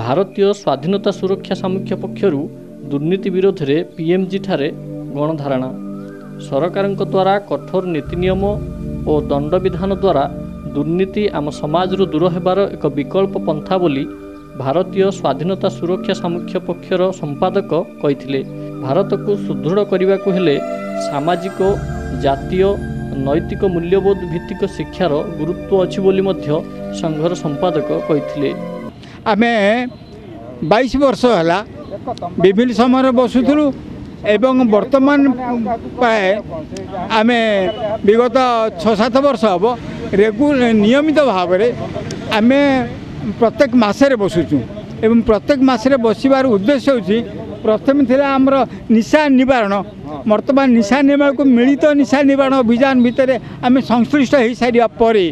ଭାରତୀୟ ସ୍ୱାଧୀନତା ସୁରକ୍ଷା ସାମୁଖ୍ୟ ପକ୍ଷରୁ ଦୁର୍ନୀତି ବିରୋଧରେ ପିଏମ୍ଜିଠାରେ ଗଣଧାରଣା। ସରକାରଙ୍କ ଦ୍ୱାରା କଠୋର ନୀତି ନିୟମ ଓ ଦଣ୍ଡବିଧାନ ଦ୍ୱାରା ଦୁର୍ନୀତି ଆମ ସମାଜରୁ ଦୂର ହେବାର ଏକ ବିକଳ୍ପ ପନ୍ଥା ବୋଲି ଭାରତୀୟ ସ୍ୱାଧୀନତା ସୁରକ୍ଷା ସାମୁଖ୍ୟ ପକ୍ଷର ସମ୍ପାଦକ କହିଥିଲେ। ଭାରତକୁ ସୁଦୃଢ଼ କରିବାକୁ ହେଲେ ସାମାଜିକ ଜାତୀୟ ନୈତିକ ମୂଲ୍ୟବୋଧ ଭିତ୍ତିକ ଶିକ୍ଷାର ଗୁରୁତ୍ୱ ଅଛି ବୋଲି ମଧ୍ୟ ସଂଘର ସମ୍ପାଦକ କହିଥିଲେ। ଆମେ ବାଇଶ ବର୍ଷ ହେଲା ବିଭିନ୍ନ ସମୟରେ ବସୁଥିଲୁ ଏବଂ ବର୍ତ୍ତମାନ ପ୍ରାୟ ଆମେ ବିଗତ ଛଅ ସାତ ବର୍ଷ ହେବ ରେଗୁ ନିୟମିତ ଭାବରେ ଆମେ ପ୍ରତ୍ୟେକ ମାସରେ ବସୁଛୁ ଏବଂ ପ୍ରତ୍ୟେକ ମାସରେ ବସିବାର ଉଦ୍ଦେଶ୍ୟ ହେଉଛି ପ୍ରଥମେ ଥିଲା ଆମର ନିଶା ନିବାରଣ। ବର୍ତ୍ତମାନ ନିଶା ନିବାରଣକୁ ମିଳିତ ନିଶା ନିବାରଣ ଅଭିଯାନ ଭିତରେ ଆମେ ସଂଶ୍ଳିଷ୍ଟ ହୋଇସାରିବା ପରେ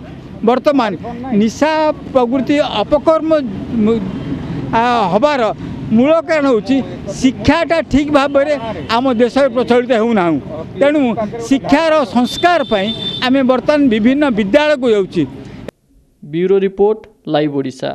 ବର୍ତ୍ତମାନ ନିଶା ପ୍ରବୃତ୍ତି ଅପକର୍ମ ଆ, ହେବାର ମୂଳ କାରଣ ହେଉଛି ଶିକ୍ଷାଟା ଠିକ୍ ଭାବରେ ଆମ ଦେଶରେ ପ୍ରଚଳିତ ହେଉନାହୁଁ ତେଣୁ ଶିକ୍ଷାର ସଂସ୍କାର ପାଇଁ ଆମେ ବର୍ତ୍ତମାନ ବିଭିନ୍ନ ବିଦ୍ୟାଳୟକୁ ଯାଉଛି ବ୍ୟୁରୋ ରିପୋର୍ଟ ଲାଇଭ୍ ଓଡ଼ିଶା